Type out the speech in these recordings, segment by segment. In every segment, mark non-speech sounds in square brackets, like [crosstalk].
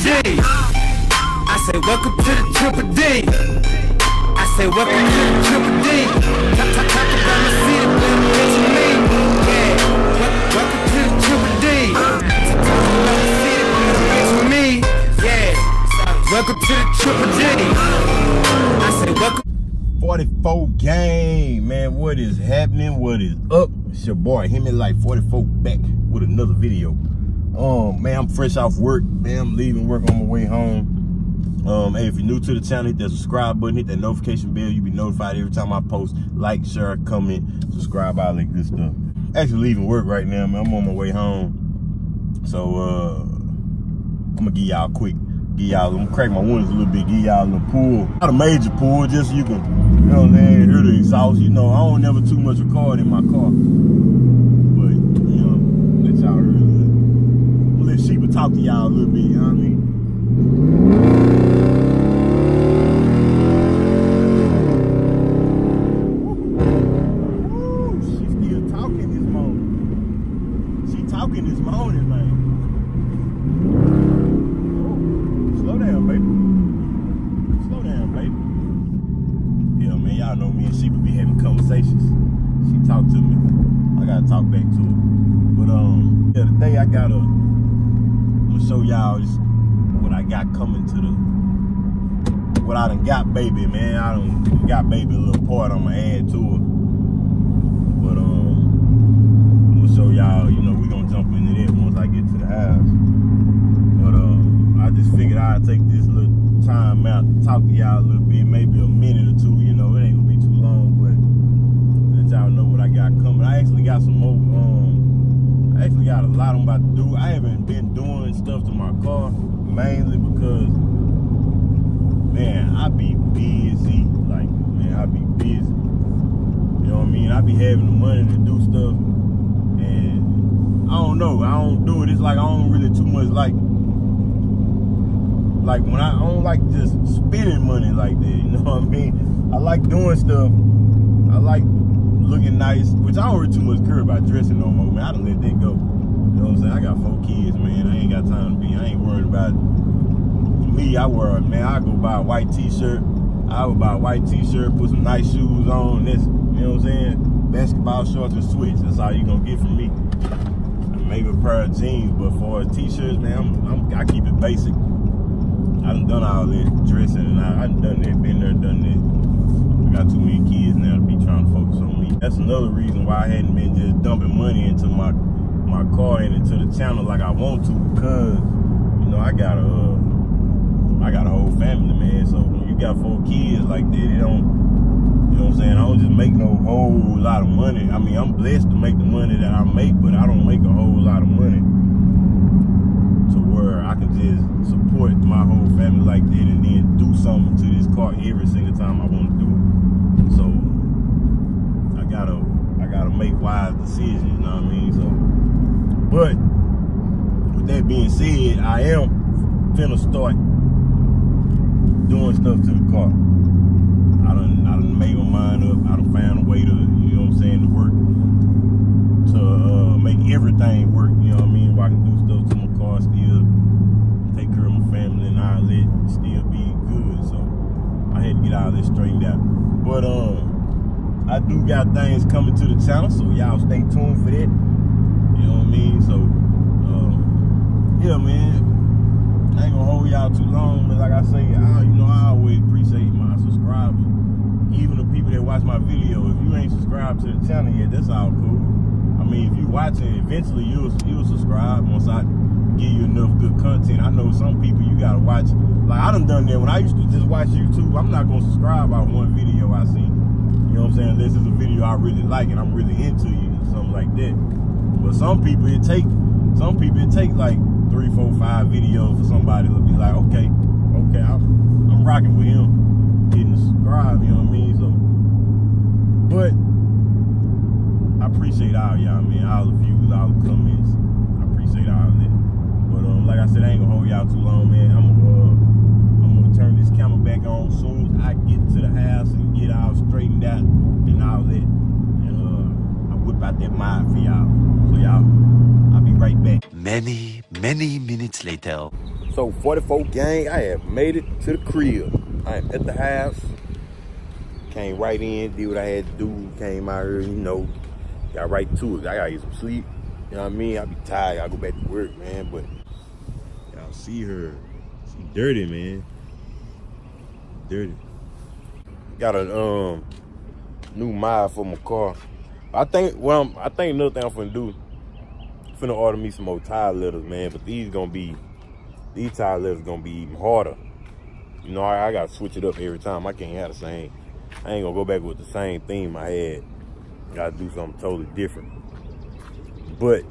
G. I say, welcome to the Triple D. I say, welcome to the Triple D. Talk, talk, talk about my city, but it's me. Yeah, Wel- welcome to the Triple D. Talk, talk about my city, but it's me. Yeah, welcome to the Triple D. I say, welcome. 44 game, man. What is happening? What is up? It's your boy, Hemi Life 44 back with another video. Um, man, I'm fresh off work. Man, I'm leaving work on my way home. Um, hey, if you're new to the channel, hit that subscribe button, hit that notification bell. You'll be notified every time I post. Like, share, comment, subscribe, all that good stuff. Actually leaving work right now, man. I'm on my way home. So uh I'm gonna give y'all quick. Y'all, I'm crack my windows a little bit, give y'all a little pull. Not a major pull, just so you can, you know what I'm saying, hear the exhaust. You know, I don't never too much record in my car. But, you know, let y'all hear it. I'm gonna let Sheba talk to y'all a little bit, you know what I mean? Woo, she still talking this morning. She talking this morning, man. Slow down, baby. Slow down, baby. Yeah, man, y'all know me and be having conversations. She talk to me. I gotta talk back to her. But um, yeah, today I gotta I'm gonna show y'all just what I got coming to the what I done got baby, man. I done got baby a little part I'm gonna add to it. But um I'm gonna show y'all, you know, we gonna jump into that once I get to the house. But uh, I just figured I'd take this little time out to talk to y'all a little bit, maybe a minute or two, you know, it ain't gonna be too long, but let y'all know what I got coming. I actually got some more, um, I actually got a lot I'm about to do. I haven't been doing stuff to my car, mainly because, man, I be busy, like, man, I be busy. You know what I mean? I be having the money to do stuff, and I don't know. I don't do it. It's like I don't really too much like like when I, I don't like just spending money like that. [laughs] You know what I mean? I like doing stuff. I like looking nice, which I don't really too much care about dressing no more, man. I done let that go. You know what I'm saying? I got four kids, man. I ain't got time to be. I ain't worried about me. I wear, man. I go buy a white T-shirt. I would buy a white T-shirt, put some nice shoes on. This, you know what I'm saying? Basketball shorts and switch. That's all you gonna get from me. Maybe a pair of jeans, but for t-shirts, man, I'm, I'm, I keep it basic. I done done all that dressing, and I, I done done that, been there, done that. I got too many kids now to be trying to focus on me. That's another reason why I hadn't been just dumping money into my my car and into the channel like I want to, because you know I got a uh, I got a whole family, man. So when you got four kids like that, it don't. You know what I'm saying? I don't just make no whole lot of money. I mean, I'm blessed to make the money that I make, but I don't make a whole lot of money to where I can just support my whole family like that and then do something to this car every single time I want to do it. So I gotta I gotta make wise decisions, you know what I mean? So but with that being said, I am finna start doing stuff to the car. I done, I done made my mind up. I done found a way to, you know what I'm saying, to work, to uh, make everything work, you know what I mean? Where I can do stuff to my car, still take care of my family and all that, still be good. So I had to get all this straightened out. But um, I do got things coming to the channel, so y'all stay tuned for that. You know what I mean? So, um, yeah, man. I ain't gonna hold y'all too long, but like I say, I, you know, I always appreciate my subscribers. Even the people that watch my video, if you ain't subscribed to the channel yet, that's all cool. I mean, if you watching, eventually you'll you'll subscribe once I give you enough good content. I know some people you gotta watch. Like I done done that when I used to just watch YouTube. I'm not gonna subscribe by one video I see. Know what I'm saying? Unless it's a video I really like and I'm really into you, something like that. But some people it take some people it take like three, four, five videos for somebody to be like, okay, okay, I'm, I'm rocking with him, getting subscribed, you know what I mean? So, but I appreciate all y'all, man, all the views, all the comments. I appreciate all that. But um, like I said, I ain't gonna hold y'all too long, man. I'm gonna, uh, turn this camera back on soon as I get to the house and get all straightened out and all that. And uh, I whip out that mind for y'all. So y'all, I'll be right back. Many, many minutes later. So 44 gang, I have made it to the crib. I am at the house. Came right in, did what I had to do. Came out here, you know, got right to it. I gotta get some sleep. You know what I mean? I be tired. I go back to work, man. But y'all see her. She dirty, man. Dirty. Got a um new mod for my car. I think well, I think another thing I'm finna do. I'm finna order me some more tire letters, man. But these gonna be these tire letters gonna be even harder. You know, I, I gotta switch it up every time. I can't have the same. I ain't gonna go back with the same theme I had. Gotta do something totally different. But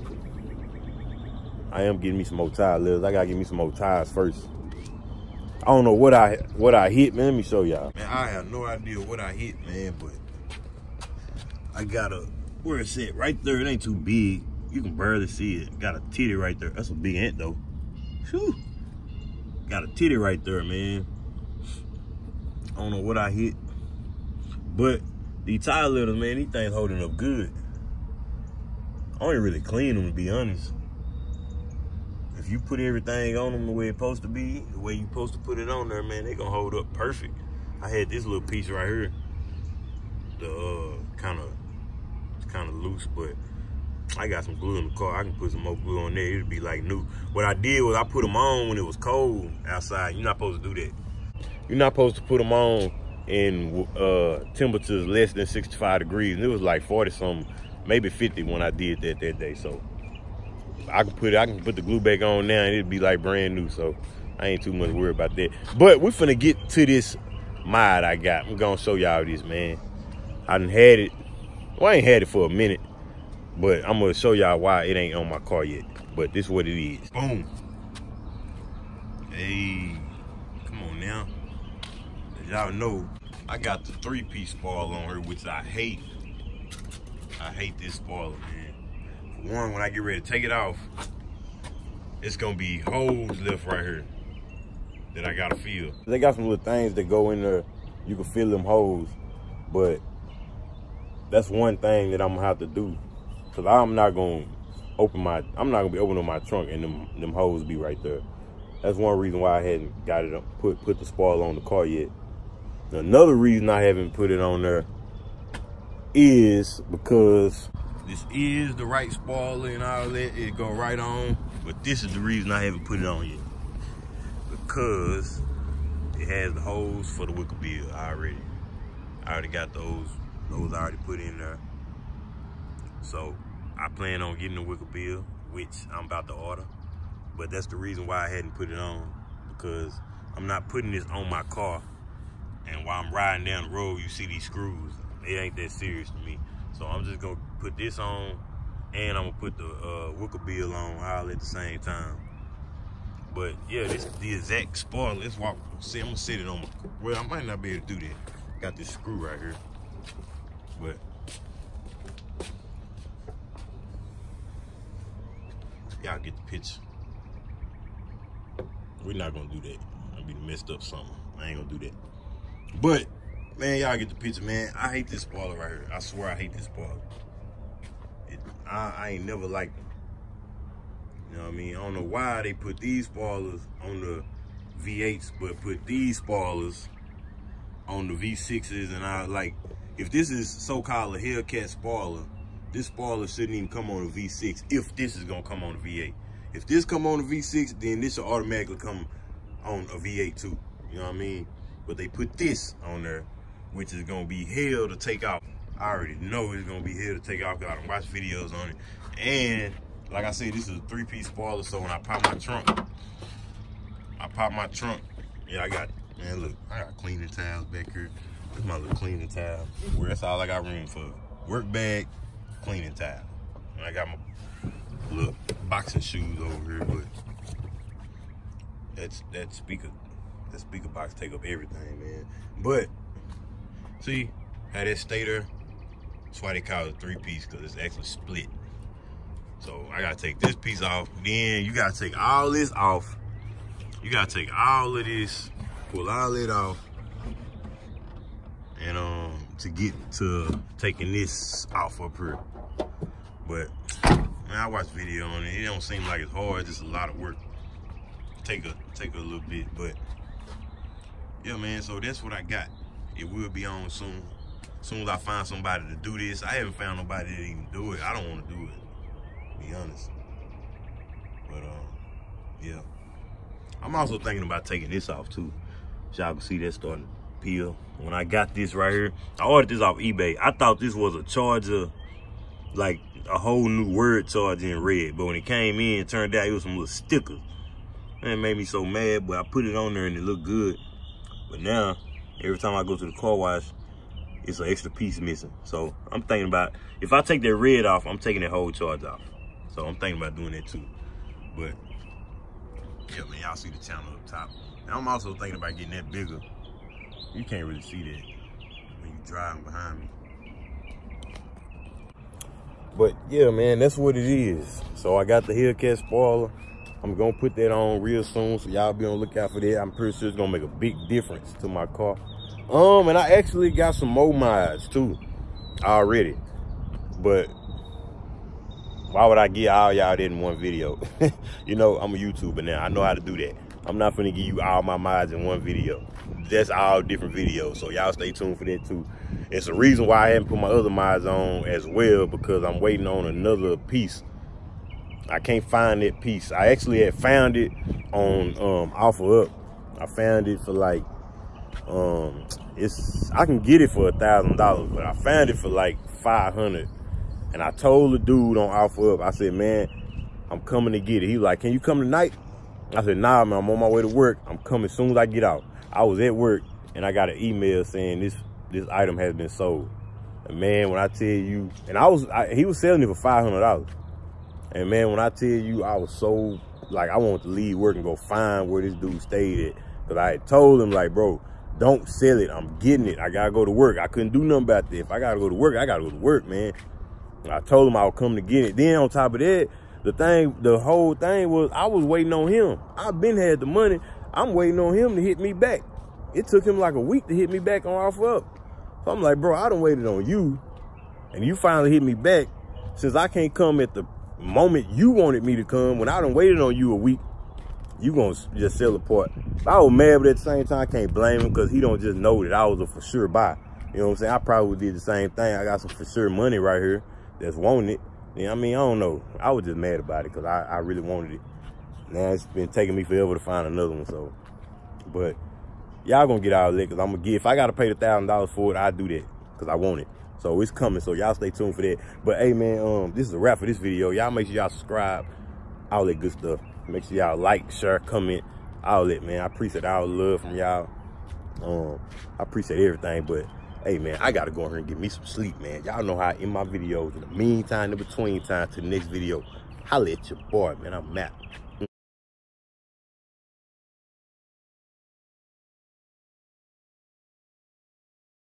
I am getting me some more tire letters. I gotta get me some more tires first. I don't know what I what I hit, man. Let me show y'all. Man, I have no idea what I hit, man, but I got a where it's at right there. It ain't too big. You can barely see it. Got a titty right there. That's a big ant though. Whew. Got a titty right there, man. I don't know what I hit. But these tire letters, man, these things holding up good. I don't really clean them to be honest. If you put everything on them the way it's supposed to be, the way you're supposed to put it on there, man, they gonna hold up perfect. I had this little piece right here, the uh, kind of, it's kind of loose, but I got some glue in the car. I can put some more glue on there. It'll be like new. What I did was I put them on when it was cold outside. You're not supposed to do that. You're not supposed to put them on in uh, temperatures less than 65 degrees. And it was like 40 something, maybe 50 when I did that that day. So I can put it, I can put the glue back on now and it'd be like brand new. So I ain't too much worried about that. But we're finna get to this mod I got. I'm gonna show y'all this, man. I done had it. Well, I ain't had it for a minute, but I'm gonna show y'all why it ain't on my car yet. But this is what it is. Boom. Hey, come on now. As y'all know, I got the three-piece spoiler on here, which I hate. I hate this spoiler, man. One, when I get ready to take it off, it's gonna be holes left right here that I gotta feel. They got some little things that go in there. You can feel them holes, but that's one thing that I'm gonna have to do. Cause I'm not gonna open my, I'm not gonna be opening my trunk and them them holes be right there. That's one reason why I hadn't got it up, put put the spoiler on the car yet. Another reason I haven't put it on there is because this is the right spoiler and all that. It go right on, but this is the reason I haven't put it on yet. Because it has the holes for the wicker bill already. I already got those, those I already put in there. So I plan on getting the wicker bill, which I'm about to order. But that's the reason why I hadn't put it on because I'm not putting this on my car. And while I'm riding down the road, you see these screws. It ain't that serious to me. So I'm just gonna put this on and I'm gonna put the uh, wicker bill on all at the same time. But yeah, this is the exact spoiler. Let's walk, see, I'm gonna set it on my, well, I might not be able to do that. Got this screw right here. But y'all get the picture. We're not gonna do that. I'll be messed up something. I ain't gonna do that. But man, y'all get the picture, man. I hate this spoiler right here. I swear I hate this spoiler. It, I, I ain't never liked them. You know what I mean? I don't know why they put these spoilers on the V8s, but put these spoilers on the V6s. And I like, if this is so-called a Hellcat spoiler, this spoiler shouldn't even come on a V6 if this is gonna come on a V8. If this come on a V6, then this will automatically come on a V8 too. You know what I mean? But they put this on there, which is gonna be hell to take out. I already know it's gonna be hell to take off because I watch videos on it. And like I said, this is a three-piece spoiler, so when I pop my trunk, I pop my trunk. Yeah, I got, man, look, I got cleaning towels back here. This my little cleaning towel. Where that's all I got room for. Work bag, cleaning towel. And I got my little boxing shoes over here, but that's that speaker, that speaker box take up everything, man. But see, how that stay there. That's why they call it three piece, cause it's actually split. So I gotta take this piece off. Then you gotta take all this off. You gotta take all of this, pull all it off. And um to get to taking this off up here. But man, I watched video on it. It don't seem like it's hard, it's just a lot of work. take a take a little bit, but yeah, man. So that's what I got. It will be on soon. As soon as I find somebody to do this, I haven't found nobody that even do it. I don't want to do it. Be honest. But um, yeah. I'm also thinking about taking this off too. Y'all can see that starting to peel. When I got this right here, I ordered this off eBay. I thought this was a charger, like a whole new word charger in red. But when it came in, it turned out it was some little stickers. And it made me so mad, but I put it on there and it looked good. But now, every time I go to the car wash, it's an extra piece missing. So I'm thinking about, if I take that red off, I'm taking that whole charge off. So I'm thinking about doing that too. But, yeah, man, y'all see the channel up top. And I'm also thinking about getting that bigger. You can't really see that when you're driving behind me. But yeah, man, that's what it is. So I got the Hellcat spoiler. I'm gonna put that on real soon, so y'all be on the lookout for that. I'm pretty sure it's gonna make a big difference to my car. Um, and I actually got some more mods too already. But why would I get all y'all that in one video? [laughs] you know, I'm a YouTuber now. I know how to do that. I'm not gonna give you all my mods in one video. That's all different videos. So y'all stay tuned for that too. It's a reason why I haven't put my other mods on as well because I'm waiting on another piece. I can't find that piece. I actually had found it on um OfferUp. I found it for like um it's I can get it for a thousand dollars, but I found it for like five hundred. And I told the dude on OfferUp, I said, man, I'm coming to get it. He was like, can you come tonight? I said, nah, man, I'm on my way to work. I'm coming as soon as I get out. I was at work and I got an email saying this this item has been sold. And man, when I tell you, and I was, I, he was selling it for $500. And man, when I tell you, I was so, like, I wanted to leave work and go find where this dude stayed at. Cause I had told him, like, bro, don't sell it. I'm getting it. I gotta go to work. I couldn't do nothing about that. If I gotta go to work, I gotta go to work, man. And I told him I would come to get it. Then on top of that, the thing, the whole thing was I was waiting on him. I've been had the money. I'm waiting on him to hit me back. It took him like a week to hit me back on OfferUp. So I'm like, bro, I done waited on you. And you finally hit me back. Since I can't come at the moment you wanted me to come, when I done waited on you a week, you gonna just sell the part. I was mad, but at the same time, I can't blame him because he don't just know that I was a for sure buy. You know what I'm saying? I probably did the same thing. I got some for sure money right here that's it. You know I mean? I don't know. I was just mad about it because I, I really wanted it. Now it's been taking me forever to find another one, so. But y'all gonna get out of it because I'm gonna get, if I gotta pay the thousand dollars for it, I do that because I want it. So it's coming, so y'all stay tuned for that. But hey man, um, this is a wrap for this video. Y'all make sure y'all subscribe, all that good stuff. Make sure y'all like, share, comment, all that, man. I appreciate all the love from y'all. Um, I appreciate everything, but hey, man, I gotta go in here and get me some sleep, man. Y'all know how in my videos, in the meantime, in between time to the next video, holla at your boy, man. I'm Matt.